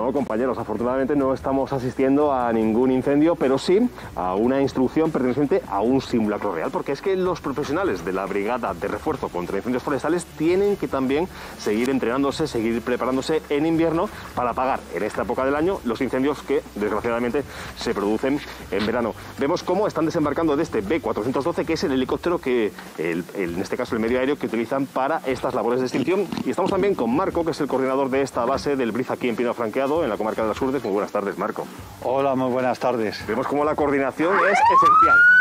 No, compañeros, afortunadamente no estamos asistiendo a ningún incendio, pero sí a una instrucción perteneciente a un simulacro real, porque es que los profesionales de la Brigada de Refuerzo contra Incendios Forestales tienen que también seguir entrenándose, seguir preparándose en invierno para apagar en esta época del año los incendios que desgraciadamente se producen en verano. Vemos cómo están desembarcando de este B412, que es el helicóptero que, en este caso el medio aéreo que utilizan para estas labores de extinción. Y estamos también con Marco, que es el coordinador de esta base del BRIZ aquí en Pino Franqueado en la comarca de las Urdes. Muy buenas tardes, Marco. Hola, muy buenas tardes. Vemos cómo la coordinación es esencial.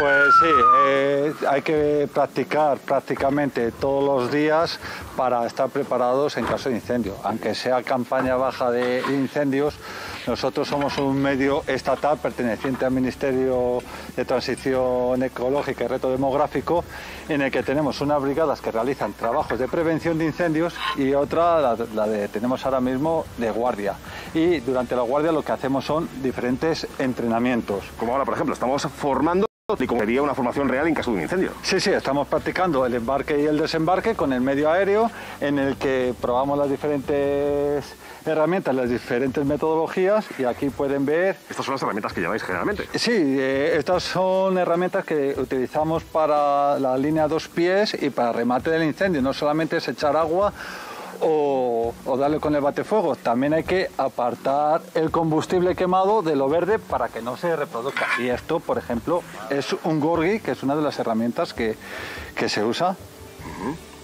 Pues sí, eh, hay que practicar prácticamente todos los días para estar preparados en caso de incendio. Aunque sea campaña baja de incendios, nosotros somos un medio estatal perteneciente al Ministerio de Transición Ecológica y Reto Demográfico, en el que tenemos unas brigadas que realizan trabajos de prevención de incendios y otra, la, la tenemos ahora mismo, de guardia. Y durante la guardia lo que hacemos son diferentes entrenamientos. Como ahora, por ejemplo, estamos formando y como sería una formación real en caso de un incendio. Sí, sí, estamos practicando el embarque y el desembarque con el medio aéreo en el que probamos las diferentes herramientas, las diferentes metodologías y aquí pueden ver... Estas son las herramientas que lleváis generalmente. Sí, eh, estas son herramientas que utilizamos para la línea dos pies y para remate del incendio. No solamente es echar agua o, darle con el batefuego. También hay que apartar el combustible quemado de lo verde para que no se reproduzca. Y esto, por ejemplo, es un gorgi, que es una de las herramientas que, que se usa.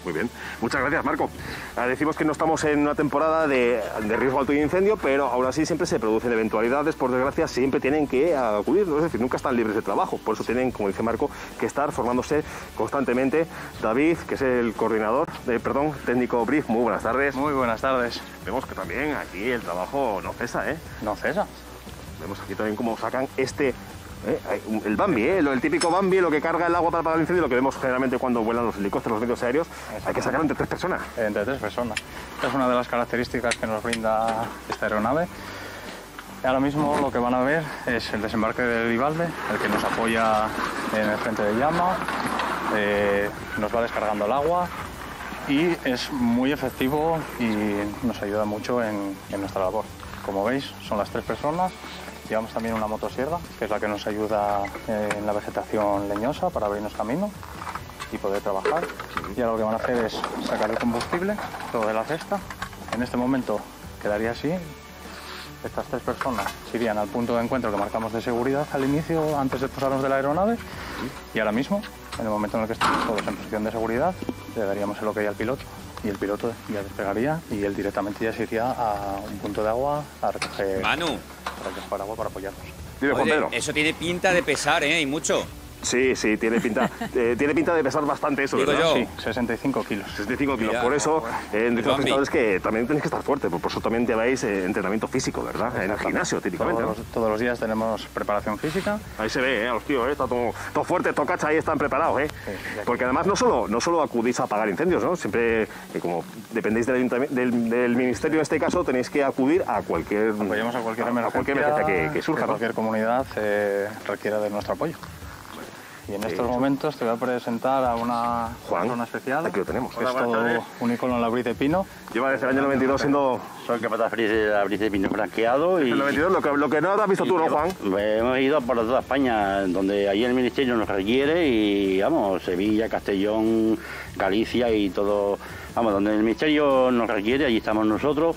Muy bien. Muchas gracias, Marco. Ah, decimos que no estamos en una temporada de, riesgo alto de incendio, pero aún así siempre se producen eventualidades. Por desgracia, siempre tienen que acudir, es decir, nunca están libres de trabajo. Por eso tienen, como dice Marco, que estar formándose constantemente. David, que es el coordinador, de, perdón, técnico BRIF, muy buenas tardes. Muy buenas tardes. Vemos que también aquí el trabajo no cesa, ¿eh? No cesa. Vemos aquí también cómo sacan este ¿Eh? El Bambi, ¿eh? el típico Bambi, lo que carga el agua para apagar el incendio, lo que vemos generalmente cuando vuelan los helicópteros, los medios aéreos, hay que sacarlo entre tres personas. Entre tres personas. es una de las características que nos brinda esta aeronave. Ahora mismo lo que van a ver es el desembarque del Vivalde, el que nos apoya en el frente de llama, eh, nos va descargando el agua y es muy efectivo y nos ayuda mucho en nuestra labor. Como veis, son las tres personas Llevamos también una motosierra, que es la que nos ayuda eh, en la vegetación leñosa para abrirnos camino y poder trabajar. Y ahora lo que van a hacer es sacar el combustible, todo de la cesta. En este momento quedaría así. Estas tres personas irían al punto de encuentro que marcamos de seguridad al inicio, antes de posarnos de la aeronave. Y ahora mismo, en el momento en el que estamos todos en posición de seguridad, le daríamos el ok al piloto y el piloto ya despegaría y él directamente ya se iría a un punto de agua a recoger, Manu. Para recoger agua para apoyarnos. eso tiene pinta de pesar, ¿eh? Y mucho. Sí, sí, tiene pinta, eh, tiene pinta de pesar bastante eso, Digo ¿verdad? yo. Sí, 65 kilos. 65 kilos. por eso, eh, en los que también tenéis que estar fuerte, por eso también lleváis eh, entrenamiento físico, ¿verdad? En el gimnasio, típicamente. Todos, todos, los días tenemos preparación física. Ahí se ve, ¿eh? los tíos, ¿eh? está todo, todo fuerte, todo cacha, ahí están preparados, ¿eh? Porque además no solo, no solo acudís a apagar incendios, ¿no? Siempre, eh, como dependéis del, del, ministerio en este caso, tenéis que acudir a cualquier... Apoyamos a cualquier emergencia, que, que, surja, Cualquier comunidad requiera de nuestro apoyo. Y en estos momentos te voy a presentar a una Juan, especial. Aquí lo tenemos. Que es todo un icono en la brisa de pino. Lleva desde el año 92 siendo... Soy capataz de la brisa de pino franqueado. Y, el 92, lo que, lo que no has visto tú, ¿no, Juan? Hemos ido por toda España, donde ahí el ministerio nos requiere y, vamos, Sevilla, Castellón, Galicia y todo... Vamos, donde el ministerio nos requiere, allí estamos nosotros.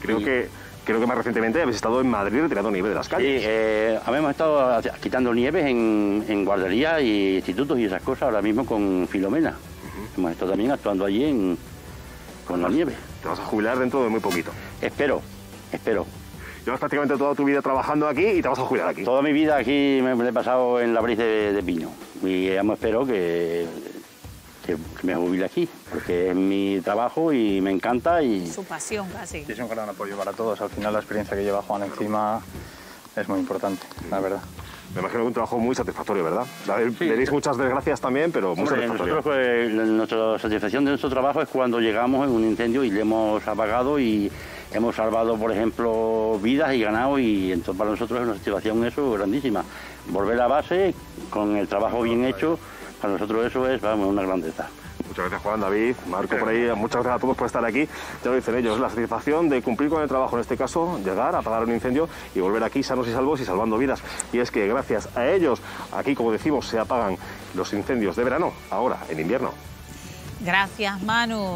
Creo que creo que más recientemente habéis estado en Madrid retirando nieve de las calles. Sí, eh, habíamos estado quitando nieves en, en guarderías y institutos y esas cosas, ahora mismo con Filomena. Hemos estado también actuando allí en, con la nieve. Te vas a jubilar dentro de muy poquito. Espero, espero. Llevas prácticamente toda tu vida trabajando aquí y te vas a jubilar aquí. Toda mi vida aquí me, he pasado en la brisa de, de, Piño. Y espero que que, me jubile aquí, porque es mi trabajo y me encanta. y Su pasión casi. es un gran apoyo para todos. Al final la experiencia que lleva Juan encima es muy importante, la verdad. Me imagino que es un trabajo muy satisfactorio, ¿verdad? Veréis muchas desgracias también, pero muy satisfactorio. Nosotros, pues, nuestra satisfacción de nuestro trabajo es cuando llegamos en un incendio y le hemos apagado y hemos salvado, por ejemplo, vidas y ganado y entonces para nosotros es una satisfacción eso grandísima. Volver a base con el trabajo bien hecho para nosotros eso es vamos, una grandeza. Muchas gracias Juan, David, Marco por ahí, muchas gracias a todos por estar aquí. Ya lo dicen ellos, la satisfacción de cumplir con el trabajo, en este caso, llegar, a apagar un incendio y volver aquí sanos y salvos y salvando vidas. Y es que gracias a ellos, aquí como decimos, se apagan los incendios de verano, ahora en invierno. Gracias Manu.